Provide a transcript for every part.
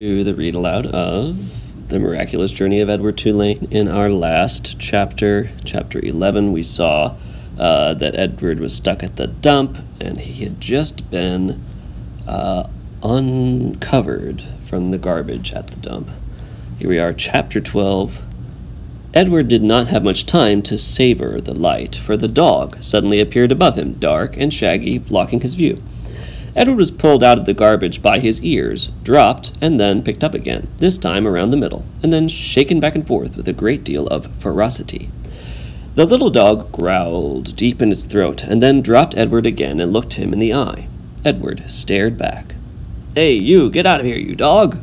to the read aloud of The Miraculous Journey of Edward Tulane. In our last chapter, chapter 11, we saw uh, that Edward was stuck at the dump and he had just been uh, uncovered from the garbage at the dump. Here we are, chapter 12. Edward did not have much time to savor the light, for the dog suddenly appeared above him, dark and shaggy, blocking his view. Edward was pulled out of the garbage by his ears, dropped, and then picked up again, this time around the middle, and then shaken back and forth with a great deal of ferocity. The little dog growled deep in its throat, and then dropped Edward again and looked him in the eye. Edward stared back. Hey, you, get out of here, you dog!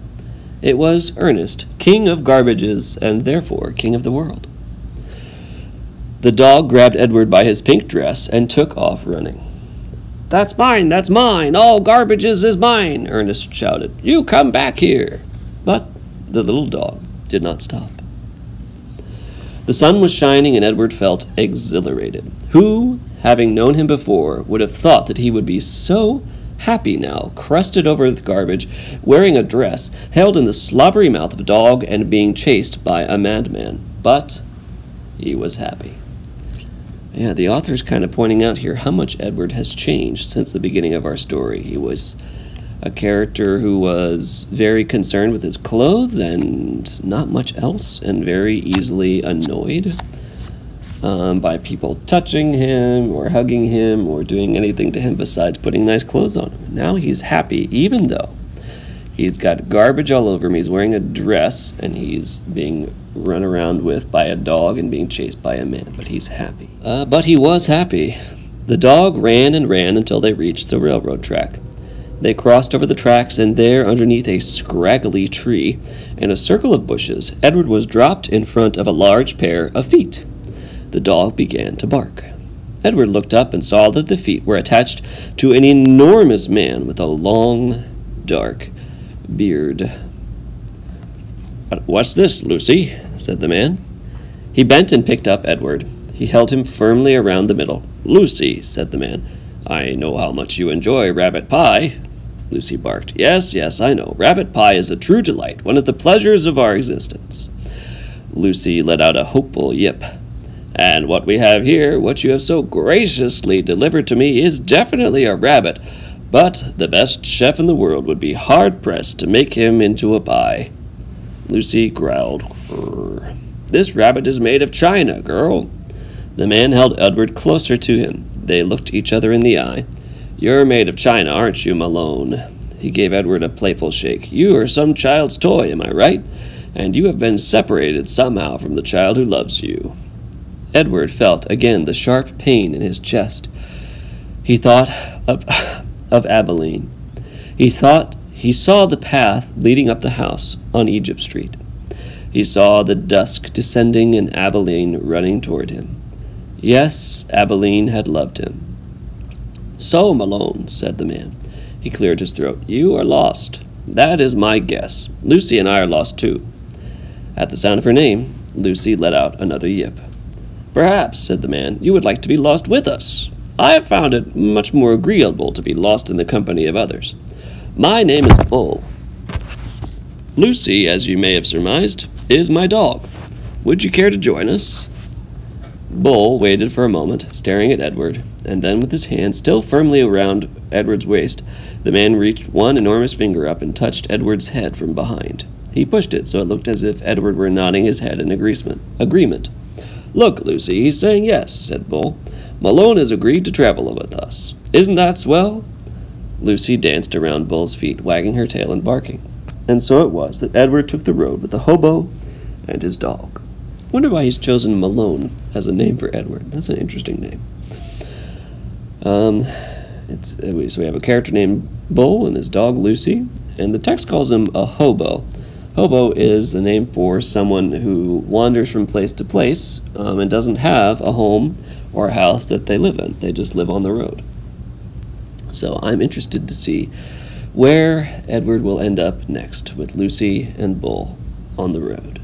It was Ernest, king of garbages, and therefore king of the world. The dog grabbed Edward by his pink dress and took off running. That's mine, that's mine, all garbages is mine, Ernest shouted. You come back here. But the little dog did not stop. The sun was shining, and Edward felt exhilarated. Who, having known him before, would have thought that he would be so happy now, crusted over with garbage, wearing a dress, held in the slobbery mouth of a dog, and being chased by a madman? But he was happy. Yeah, the author's kind of pointing out here how much Edward has changed since the beginning of our story. He was a character who was very concerned with his clothes and not much else, and very easily annoyed um, by people touching him or hugging him or doing anything to him besides putting nice clothes on him. Now he's happy, even though he's got garbage all over him. He's wearing a dress and he's being run around with by a dog and being chased by a man, but he's happy. Uh, but he was happy. The dog ran and ran until they reached the railroad track. They crossed over the tracks, and there, underneath a scraggly tree and a circle of bushes, Edward was dropped in front of a large pair of feet. The dog began to bark. Edward looked up and saw that the feet were attached to an enormous man with a long, dark beard. What's this, Lucy? Said the man. He bent and picked up Edward. He held him firmly around the middle. Lucy, said the man, I know how much you enjoy rabbit pie. Lucy barked. Yes, yes, I know. Rabbit pie is a true delight, one of the pleasures of our existence. Lucy let out a hopeful yip. And what we have here, what you have so graciously delivered to me, is definitely a rabbit, but the best chef in the world would be hard pressed to make him into a pie. Lucy growled. This rabbit is made of china, girl. The man held Edward closer to him. They looked each other in the eye. You're made of china, aren't you, Malone? He gave Edward a playful shake. You are some child's toy, am I right? And you have been separated somehow from the child who loves you. Edward felt again the sharp pain in his chest. He thought of, of Abilene. He thought he saw the path leading up the house on Egypt Street. He saw the dusk descending and Abilene running toward him. Yes, Abilene had loved him. So, Malone, said the man. He cleared his throat. You are lost. That is my guess. Lucy and I are lost too. At the sound of her name, Lucy let out another yip. Perhaps, said the man, you would like to be lost with us. I have found it much more agreeable to be lost in the company of others. My name is Bull. Lucy, as you may have surmised, is my dog. Would you care to join us? Bull waited for a moment, staring at Edward, and then, with his hand still firmly around Edward's waist, the man reached one enormous finger up and touched Edward's head from behind. He pushed it so it looked as if Edward were nodding his head in agreement. Agreement. Look, Lucy, he's saying yes, said Bull. Malone has agreed to travel with us. Isn't that swell? Lucy danced around Bull's feet, wagging her tail and barking. And so it was that Edward took the road with the hobo and his dog. Wonder why he's chosen Malone as a name for Edward. That's an interesting name. Um, it's so we have a character named Bull and his dog Lucy, and the text calls him a hobo. Hobo is the name for someone who wanders from place to place um, and doesn't have a home or a house that they live in. They just live on the road. So I'm interested to see where Edward will end up next with Lucy and Bull on the road.